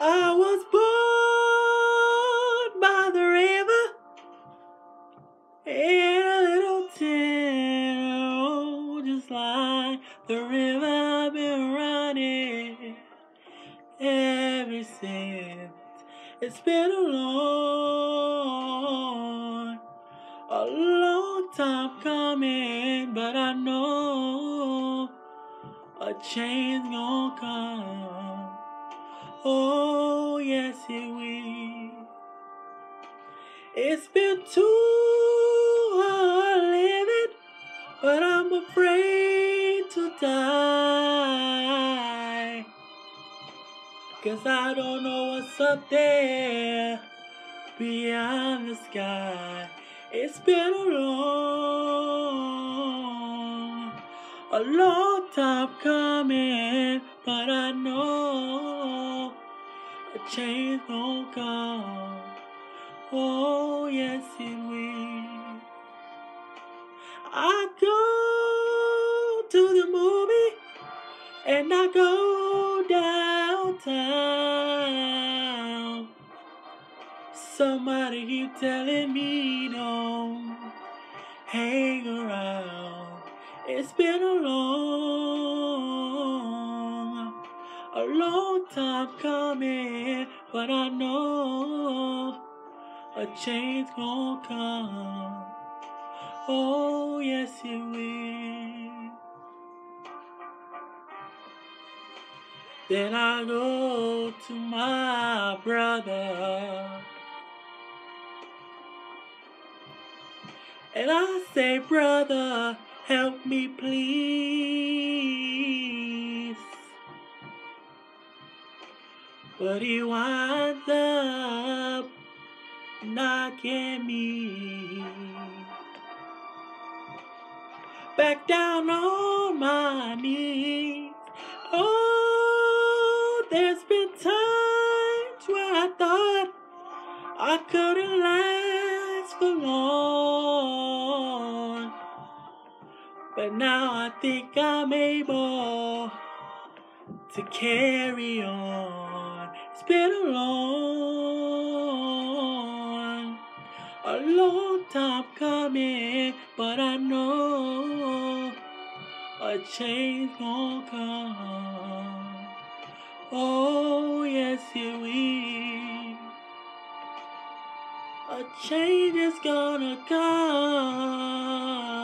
I was born by the river in a little town, just like the river I've been running ever since. It's been a long, a long time coming, but I know a change gonna come. Oh, yes, it will. It's been too hard living, but I'm afraid to die. Cause I don't know what's up there beyond the sky. It's been a long, a long time coming, but I know change gon' come. Oh, yes, it will. I go to the movie and I go downtown. Somebody keep telling me don't hang around. It's been a long, a long time coming, but I know a change gon' come. Oh, yes, it will. Then I go to my brother. And I say, brother, help me please. But he winds up knocking me back down on my knees. Oh, there's been times where I thought I couldn't last for long. But now I think I'm able to carry on. It's been a long, a long time coming, but I know a change gon' come. Oh, yes, it will. A change is gonna come.